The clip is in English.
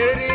तेरी